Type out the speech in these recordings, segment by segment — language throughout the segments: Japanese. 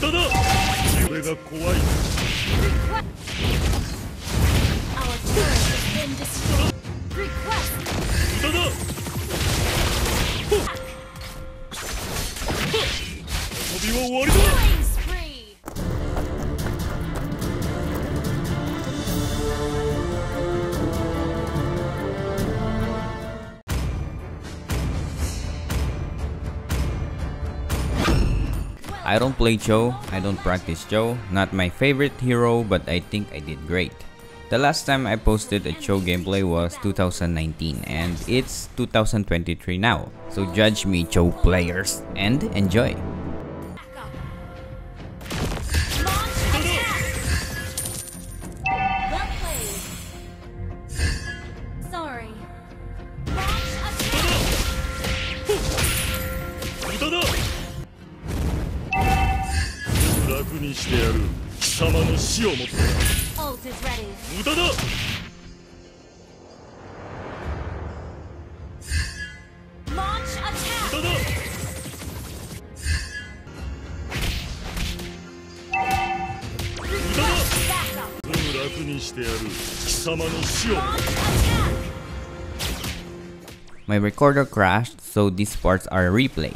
人だそれが怖い人だびは終わりだ I don't play Cho, I don't practice Cho, not my favorite hero but I think I did great. The last time I posted a Cho gameplay was 2019 and it's 2023 now, so judge me Cho players and enjoy! 楽にしてやる貴様の死をもって Ult is ready. 無駄だ Launch attack. 無駄だ Request backup. すぐ楽にしてやる貴様の死を Launch attack. My recorder crashed, so these parts are replay.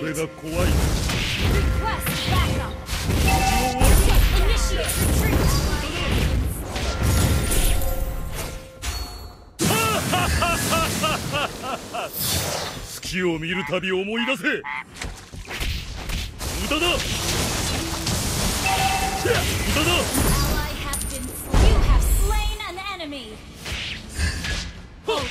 俺が怖い月を見るたび思い出せ無だ無だ Bolt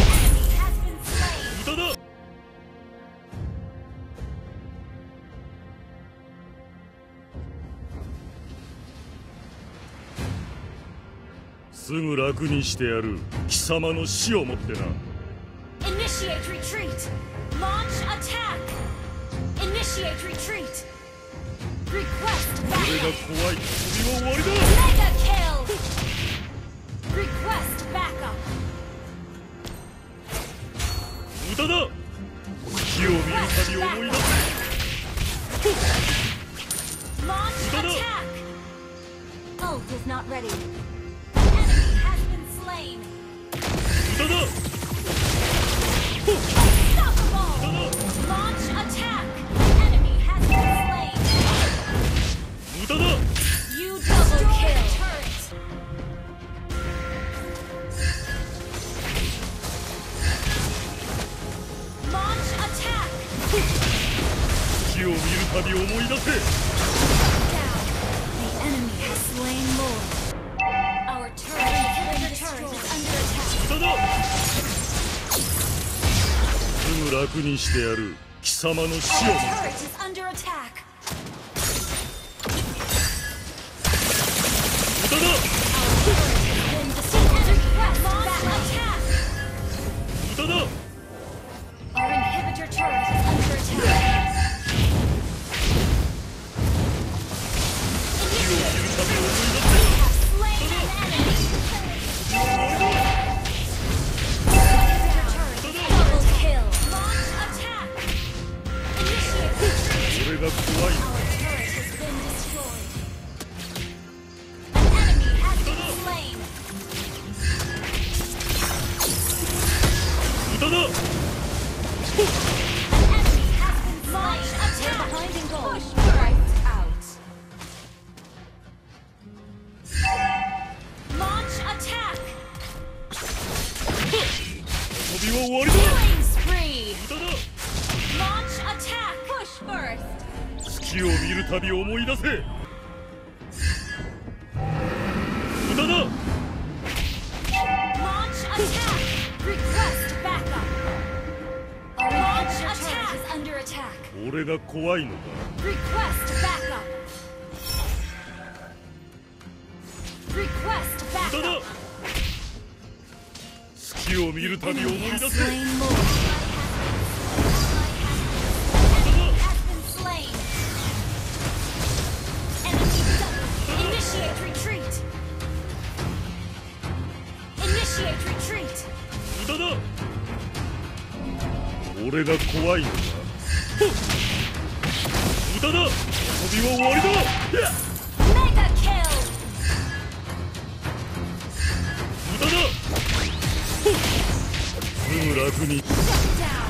すぐ楽にしてやる貴様の死をもってな Initiate retreat. Launch attack. Initiate retreat. Request 俺が backup. 怖い遊びは終わりだ Mega kill. Request backup. 無駄だ火を見るたび思い出せ Launch attack. Ult is not ready. を見るたび思い出せ楽にしてやる。貴様の死を月を見るたび思い出せ!無駄だ俺が怖いのか無駄だ.月を見るたび思い出せだ俺が怖いのか 無駄だ遊びは終わりだやっ Mega kill. 無駄だすぐ楽に Shut down.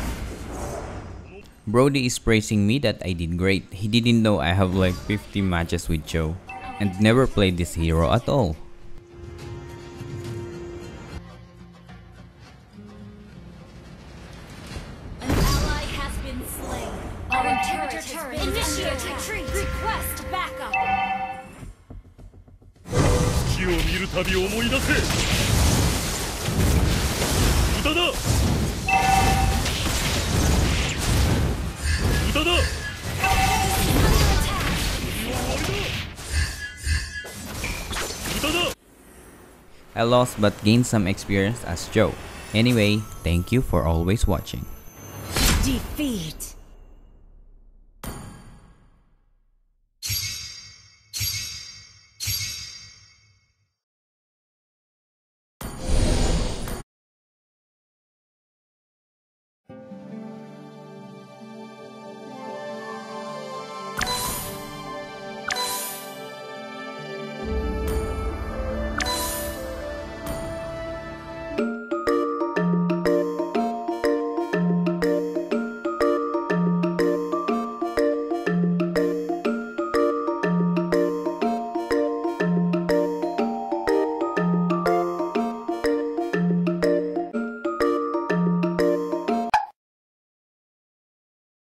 Brody is praising me that I did great. He didn't know I have like 50 matches with Joe and never played this hero at all. been slain. Our turret has been initiate retreat. Request backup. 月を見るたび思い出せ無駄だ無駄だ Under attack. 終わりだ無駄だ I lost but gained some experience as Joe. Anyway, thank you for always watching. Defeat.